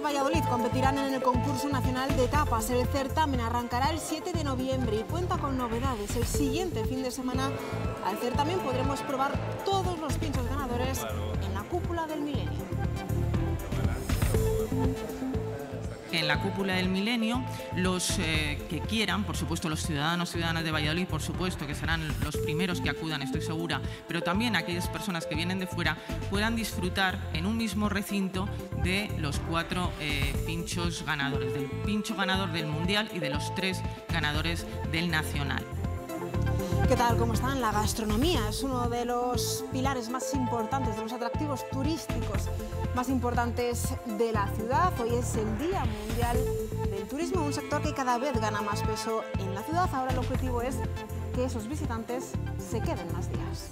Valladolid competirán en el concurso nacional de tapas. El certamen arrancará el 7 de noviembre y cuenta con novedades. El siguiente fin de semana al certamen podremos probar todos los pinchos ganadores en la cúpula del milenio. En la cúpula del milenio los eh, que quieran, por supuesto los ciudadanos y ciudadanas de Valladolid, por supuesto que serán los primeros que acudan, estoy segura, pero también aquellas personas que vienen de fuera puedan disfrutar en un mismo recinto de los cuatro eh, pinchos ganadores, del pincho ganador del Mundial y de los tres ganadores del Nacional. ¿Qué tal? ¿Cómo están? La gastronomía es uno de los pilares más importantes, de los atractivos turísticos más importantes de la ciudad. Hoy es el Día Mundial del Turismo, un sector que cada vez gana más peso en la ciudad. Ahora el objetivo es que esos visitantes se queden más días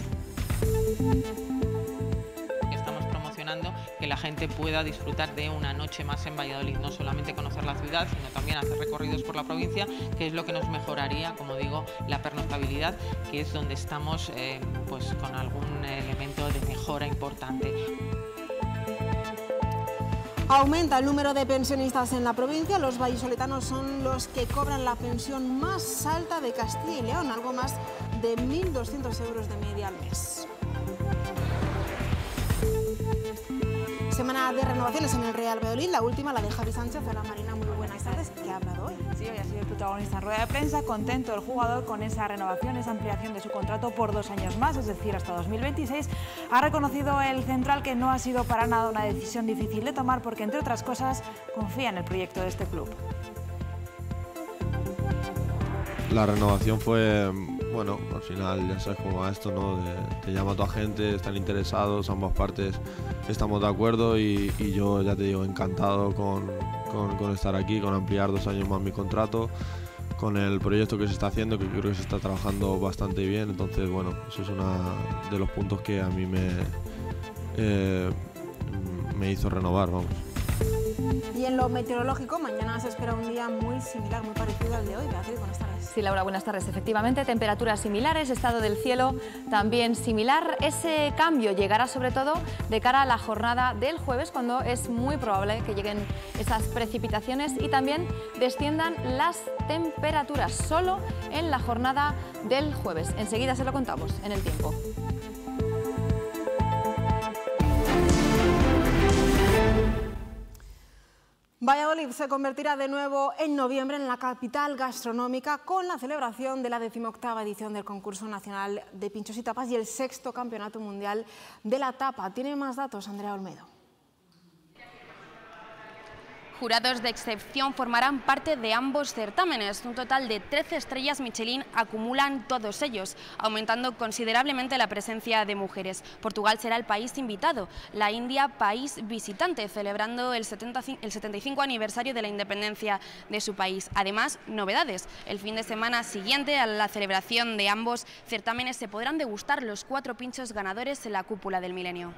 que la gente pueda disfrutar de una noche más en Valladolid, no solamente conocer la ciudad, sino también hacer recorridos por la provincia, que es lo que nos mejoraría, como digo, la pernoctabilidad, que es donde estamos eh, pues, con algún elemento de mejora importante. Aumenta el número de pensionistas en la provincia. Los vallisoletanos son los que cobran la pensión más alta de Castilla y León, algo más de 1.200 euros de media al mes. Semana de renovaciones en el Real Valladolid, la última la de Javi Sánchez. Hola Marina, muy buenas tardes. ¿Qué ha hablado hoy? Sí, hoy ha sido el protagonista en rueda de prensa. Contento el jugador con esa renovación, esa ampliación de su contrato por dos años más, es decir, hasta 2026. Ha reconocido el central que no ha sido para nada una decisión difícil de tomar porque, entre otras cosas, confía en el proyecto de este club. La renovación fue bueno, al final ya sabes cómo va esto, ¿no? te llama tu agente, están interesados, ambas partes estamos de acuerdo y, yo ya te digo, encantado con, estar aquí, con ampliar dos años más mi contrato, con el proyecto que se está haciendo, que creo que se está trabajando bastante bien, entonces bueno, eso es uno de los puntos que a mí me, eh, me hizo renovar, vamos. Lo meteorológico, mañana se espera un día muy similar, muy parecido al de hoy. Beatriz, buenas tardes. Sí, Laura, buenas tardes. Efectivamente, temperaturas similares, estado del cielo también similar. Ese cambio llegará sobre todo de cara a la jornada del jueves, cuando es muy probable que lleguen esas precipitaciones y también desciendan las temperaturas solo en la jornada del jueves. Enseguida se lo contamos en el tiempo. Valladolid se convertirá de nuevo en noviembre en la capital gastronómica con la celebración de la decimoctava edición del concurso nacional de pinchos y tapas y el sexto campeonato mundial de la tapa. Tiene más datos Andrea Olmedo. Jurados de excepción formarán parte de ambos certámenes. Un total de 13 estrellas Michelin acumulan todos ellos, aumentando considerablemente la presencia de mujeres. Portugal será el país invitado, la India país visitante, celebrando el, 75 aniversario de la independencia de su país. Además, novedades. El fin de semana siguiente a la celebración de ambos certámenes se podrán degustar los cuatro pinchos ganadores en la cúpula del milenio.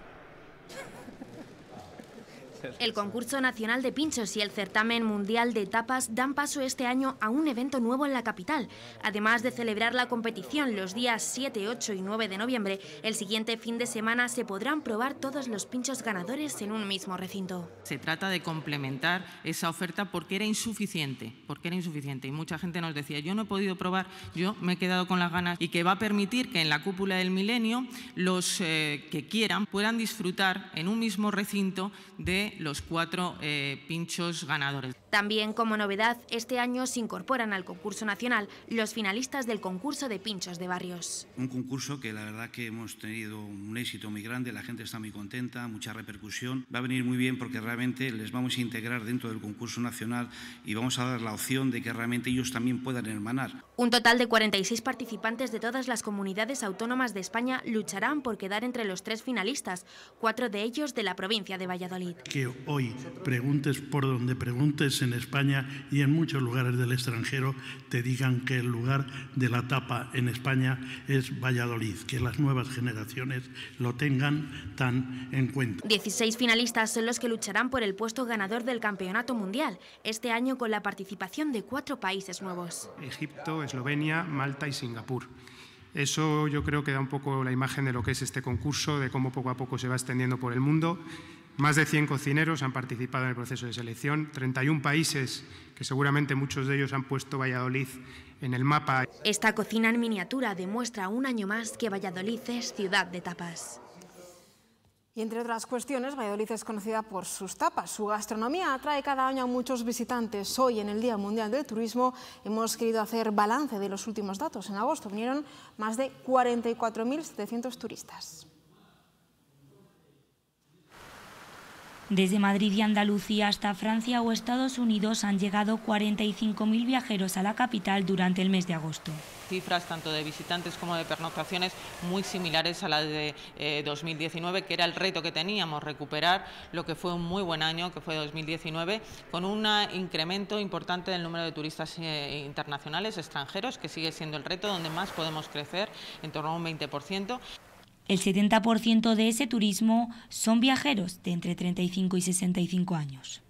El concurso nacional de pinchos y el certamen mundial de tapas dan paso este año a un evento nuevo en la capital. Además de celebrar la competición los días 7, 8 y 9 de noviembre, el siguiente fin de semana se podrán probar todos los pinchos ganadores en un mismo recinto. Se trata de complementar esa oferta porque era insuficiente, porque era insuficiente y mucha gente nos decía, yo no he podido probar, yo me he quedado con las ganas y que va a permitir que en la cúpula del milenio los eh, que quieran puedan disfrutar en un mismo recinto de los cuatro eh, pinchos ganadores. También como novedad, este año se incorporan al concurso nacional los finalistas del concurso de pinchos de barrios. Un concurso que la verdad que hemos tenido un éxito muy grande, la gente está muy contenta, mucha repercusión. Va a venir muy bien porque realmente les vamos a integrar dentro del concurso nacional y vamos a dar la opción de que realmente ellos también puedan hermanar. Un total de 46 participantes de todas las comunidades autónomas de España lucharán por quedar entre los tres finalistas, cuatro de ellos de la provincia de Valladolid. Que hoy preguntes por donde preguntes en España y en muchos lugares del extranjero te digan que el lugar de la tapa en España es Valladolid, que las nuevas generaciones lo tengan tan en cuenta. 16 finalistas son los que lucharán por el puesto ganador del Campeonato Mundial, este año con la participación de cuatro países nuevos. Egipto, Eslovenia, Malta y Singapur. Eso yo creo que da un poco la imagen de lo que es este concurso, de cómo poco a poco se va extendiendo por el mundo Más de 100 cocineros han participado en el proceso de selección, 31 países, que seguramente muchos de ellos han puesto Valladolid en el mapa. Esta cocina en miniatura demuestra un año más que Valladolid es ciudad de tapas. Y entre otras cuestiones, Valladolid es conocida por sus tapas. Su gastronomía atrae cada año a muchos visitantes. Hoy, en el Día Mundial del Turismo, hemos querido hacer balance de los últimos datos. En agosto vinieron más de 44.700 turistas. Desde Madrid y Andalucía hasta Francia o Estados Unidos han llegado 45.000 viajeros a la capital durante el mes de agosto. Cifras tanto de visitantes como de pernoctaciones muy similares a las de 2019, eh, que era el reto que teníamos, recuperar lo que fue un muy buen año, que fue 2019, con un incremento importante del número de turistas eh, internacionales, extranjeros, que sigue siendo el reto donde más podemos crecer, en torno a un 20%. El 70% de ese turismo son viajeros de entre 35 y 65 años.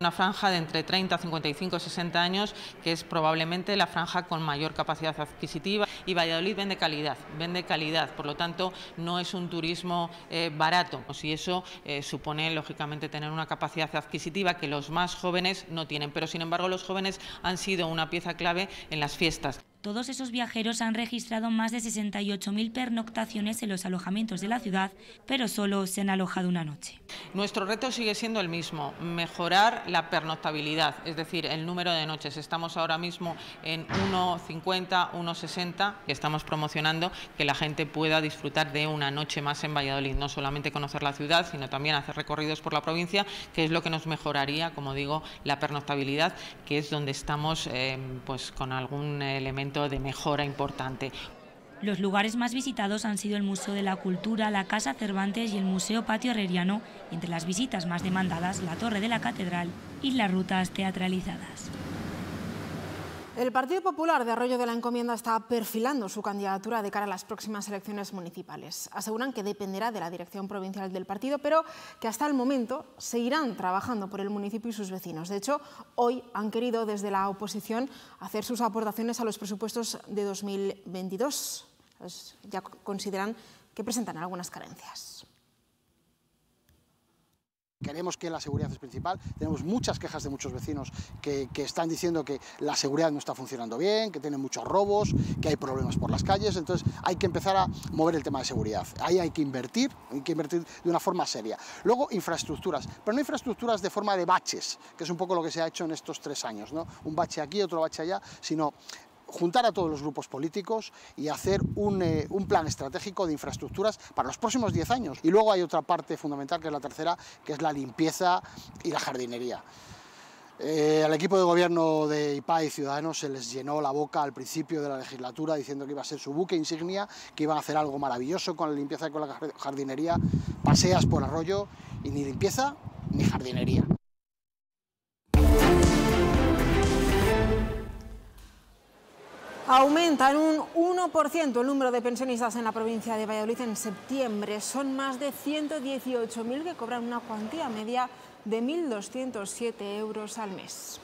Una franja de entre 30, 55, 60 años, que es probablemente la franja con mayor capacidad adquisitiva. Y Valladolid vende calidad, vende calidad. Por lo tanto, no es un turismo eh, barato. Y eso eh, supone, lógicamente, tener una capacidad adquisitiva que los más jóvenes no tienen. Pero, sin embargo, los jóvenes han sido una pieza clave en las fiestas. Todos esos viajeros han registrado más de 68.000 pernoctaciones en los alojamientos de la ciudad, pero solo se han alojado una noche. Nuestro reto sigue siendo el mismo, mejorar la pernoctabilidad, es decir, el número de noches. Estamos ahora mismo en 1,50, 1,60, que estamos promocionando que la gente pueda disfrutar de una noche más en Valladolid, no solamente conocer la ciudad, sino también hacer recorridos por la provincia, que es lo que nos mejoraría, como digo, la pernoctabilidad, que es donde estamos eh, pues, con algún elemento de mejora importante. Los lugares más visitados han sido el Museo de la Cultura, la Casa Cervantes y el Museo Patio Herreriano, entre las visitas más demandadas la Torre de la Catedral y las rutas teatralizadas. El Partido Popular de Arroyo de la Encomienda está perfilando su candidatura de cara a las próximas elecciones municipales. Aseguran que dependerá de la dirección provincial del partido, pero que hasta el momento seguirán trabajando por el municipio y sus vecinos. De hecho, hoy han querido desde la oposición hacer sus aportaciones a los presupuestos de 2022. ya consideran que presentan algunas carencias. Queremos que la seguridad es principal. Tenemos muchas quejas de muchos vecinos que, están diciendo que la seguridad no está funcionando bien, que tienen muchos robos, que hay problemas por las calles. Entonces hay que empezar a mover el tema de seguridad. Ahí hay que invertir, hay que invertir de una forma seria. Luego infraestructuras, pero no infraestructuras de forma de baches, que es un poco lo que se ha hecho en estos tres años. ¿no? Un bache aquí, otro bache allá, sino juntar a todos los grupos políticos y hacer eh, un, plan estratégico de infraestructuras para los próximos 10 años. Y luego hay otra parte fundamental, que es la tercera, que es la limpieza y la jardinería. Eh, al equipo de gobierno de IPA y Ciudadanos se les llenó la boca al principio de la legislatura diciendo que iba a ser su buque insignia, que iban a hacer algo maravilloso con la limpieza y con la jardinería. Paseas por arroyo y ni limpieza ni jardinería. Aumenta en un 1% el número de pensionistas en la provincia de Valladolid en septiembre. Son más de 118.000 que cobran una cuantía media de 1.207 euros al mes.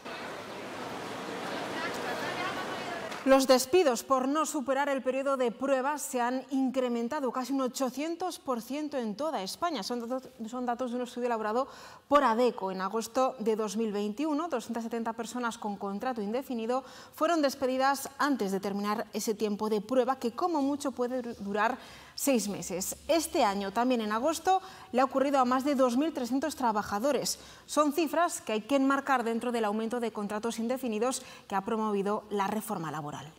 Los despidos por no superar el periodo de pruebas se han incrementado casi un 800% en toda España. Son datos, son datos, de un estudio elaborado por ADECO. En agosto de 2021, 270 personas con contrato indefinido fueron despedidas antes de terminar ese tiempo de prueba que como mucho puede durar seis meses. Este año, también en agosto, le ha ocurrido a más de 2.300 trabajadores. Son cifras que hay que enmarcar dentro del aumento de contratos indefinidos que ha promovido la reforma laboral.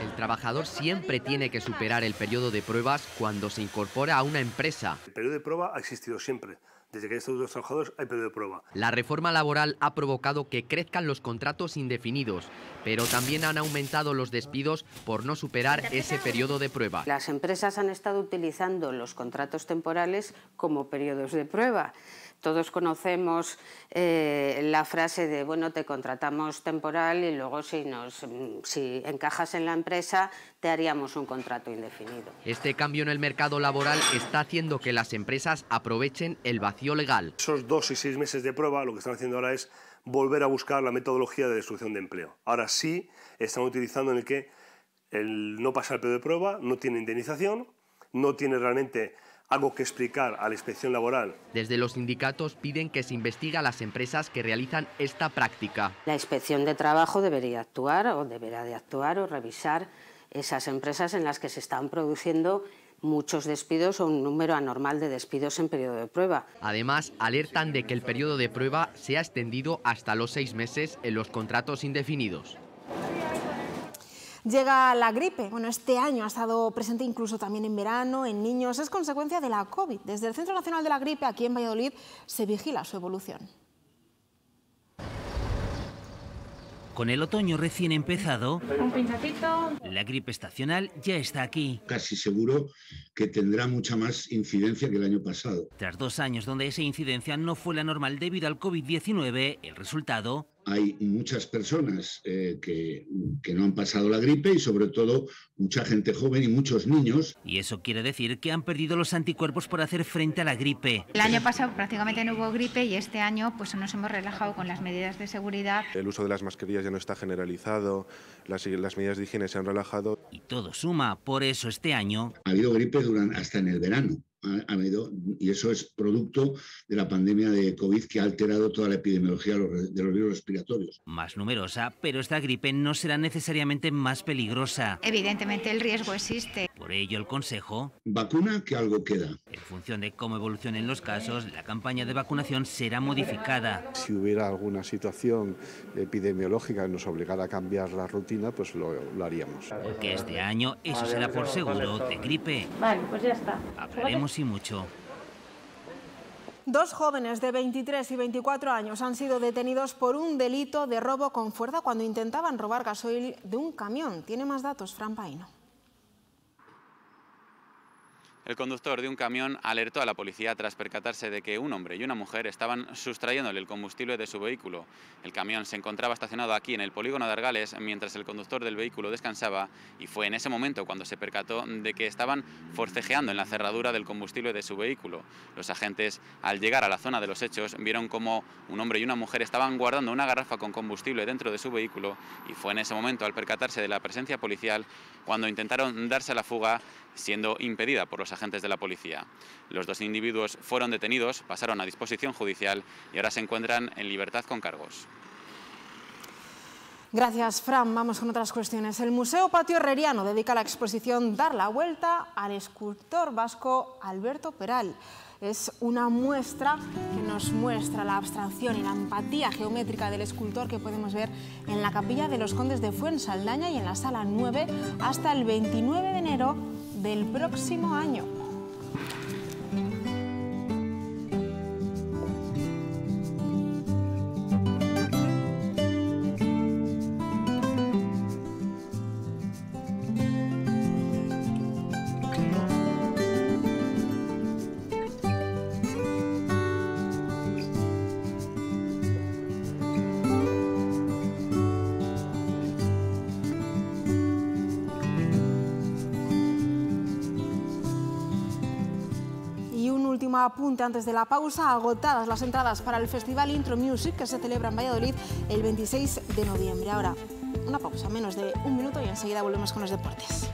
El trabajador siempre tiene que superar el periodo de pruebas cuando se incorpora a una empresa. El periodo de prueba ha existido siempre desde que hay estatuto de trabajadores hay periodo de prueba. La reforma laboral ha provocado que crezcan los contratos indefinidos, pero también han aumentado los despidos por no superar ese periodo de prueba. Las empresas han estado utilizando los contratos temporales como periodos de prueba. Todos conocemos eh, la frase de, bueno, te contratamos temporal y luego si, nos, si encajas en la empresa te haríamos un contrato indefinido. Este cambio en el mercado laboral está haciendo que las empresas aprovechen el vacío legal. Esos dos y seis meses de prueba lo que están haciendo ahora es volver a buscar la metodología de destrucción de empleo. Ahora sí están utilizando en el que el no pasar el periodo de prueba no tiene indemnización, no tiene realmente algo que explicar a la inspección laboral. Desde los sindicatos piden que se investigue a las empresas que realizan esta práctica. La inspección de trabajo debería actuar o deberá de actuar o revisar esas empresas en las que se están produciendo muchos despidos o un número anormal de despidos en periodo de prueba. Además, alertan de que el periodo de prueba se ha extendido hasta los seis meses en los contratos indefinidos. Llega la gripe. Bueno, este año ha estado presente incluso también en verano, en niños. Es consecuencia de la COVID. Desde el Centro Nacional de la Gripe, aquí en Valladolid, se vigila su evolución. Con el otoño recién empezado, un. La gripe estacional ya está aquí. Casi seguro que tendrá mucha más incidencia que el año pasado. Tras dos años donde esa incidencia no fue la normal debido al COVID-19, el resultado hay muchas personas eh, que, que, no han pasado la gripe y sobre todo mucha gente joven y muchos niños. Y eso quiere decir que han perdido los anticuerpos por hacer frente a la gripe. El año pasado prácticamente no hubo gripe y este año pues nos hemos relajado con las medidas de seguridad. El uso de las mascarillas ya no está generalizado, las, las medidas de higiene se han relajado. Y todo suma, por eso este año... Ha habido gripe durante, hasta en el verano ha, habido, y eso es producto de la pandemia de COVID que ha alterado toda la epidemiología de los virus respiratorios. Más numerosa, pero esta gripe no será necesariamente más peligrosa. Evidentemente el riesgo existe. Por ello el consejo... Vacuna que algo queda. En función de cómo evolucionen los casos, la campaña de vacunación será modificada. Si hubiera alguna situación epidemiológica que nos obligara a cambiar la rutina, pues lo, lo haríamos. Porque este año eso será por seguro de gripe. Vale, pues ya está. Hablaremos y mucho. Dos jóvenes de 23 y 24 años han sido detenidos por un delito de robo con fuerza cuando intentaban robar gasoil de un camión. Tiene más datos, Fran Paino. El conductor de un camión alertó a la policía tras percatarse de que un hombre y una mujer estaban sustrayéndole el combustible de su vehículo. El camión se encontraba estacionado aquí en el polígono de Argales mientras el conductor del vehículo descansaba y fue en ese momento cuando se percató de que estaban forcejeando en la cerradura del combustible de su vehículo. Los agentes, al llegar a la zona de los hechos, vieron como un hombre y una mujer estaban guardando una garrafa con combustible dentro de su vehículo y fue en ese momento, al percatarse de la presencia policial, cuando intentaron darse la fuga siendo impedida por los agentes de la policía. Los dos individuos fueron detenidos, pasaron a disposición judicial y ahora se encuentran en libertad con cargos. Gracias, Fran. Vamos con otras cuestiones. El Museo Patio Herreriano dedica la exposición Dar la Vuelta al escultor vasco Alberto Peral. Es una muestra que nos muestra la abstracción y la empatía geométrica del escultor que podemos ver en la capilla de los Condes de Fuensaldaña y en la sala 9 hasta el 29 de enero del próximo año. Apunte antes de la pausa, agotadas las entradas para el Festival Intro Music que se celebra en Valladolid el 26 de noviembre. Ahora, una pausa, menos de un minuto y enseguida volvemos con los deportes.